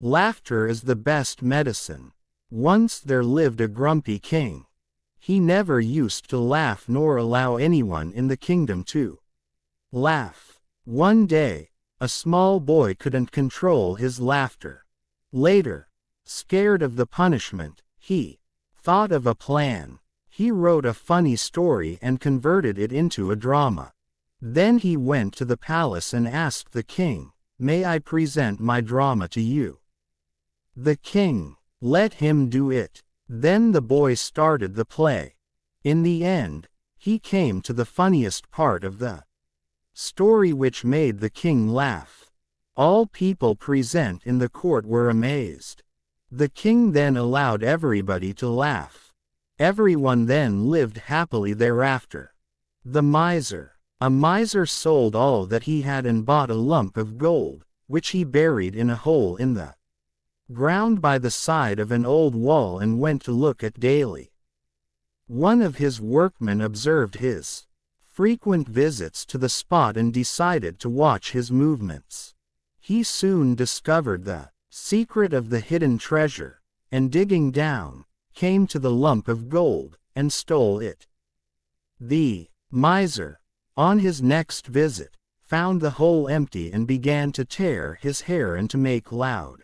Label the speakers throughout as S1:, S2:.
S1: Laughter is the best medicine. Once there lived a grumpy king. He never used to laugh nor allow anyone in the kingdom to laugh. One day, a small boy couldn't control his laughter. Later, scared of the punishment, he thought of a plan. He wrote a funny story and converted it into a drama. Then he went to the palace and asked the king, May I present my drama to you? The king let him do it. Then the boy started the play. In the end, he came to the funniest part of the story which made the king laugh. All people present in the court were amazed. The king then allowed everybody to laugh. Everyone then lived happily thereafter. The miser. A miser sold all that he had and bought a lump of gold, which he buried in a hole in the ground by the side of an old wall and went to look at daily. One of his workmen observed his frequent visits to the spot and decided to watch his movements. He soon discovered the secret of the hidden treasure, and digging down, came to the lump of gold, and stole it. The miser, on his next visit, found the hole empty and began to tear his hair and to make loud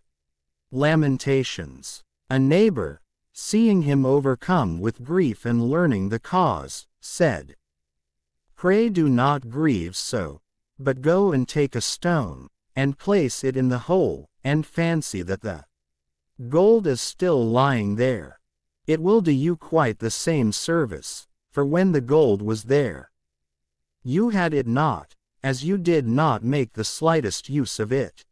S1: lamentations. A neighbor, seeing him overcome with grief and learning the cause, said, Pray do not grieve so, but go and take a stone, and place it in the hole, and fancy that the gold is still lying there. It will do you quite the same service, for when the gold was there, you had it not, as you did not make the slightest use of it.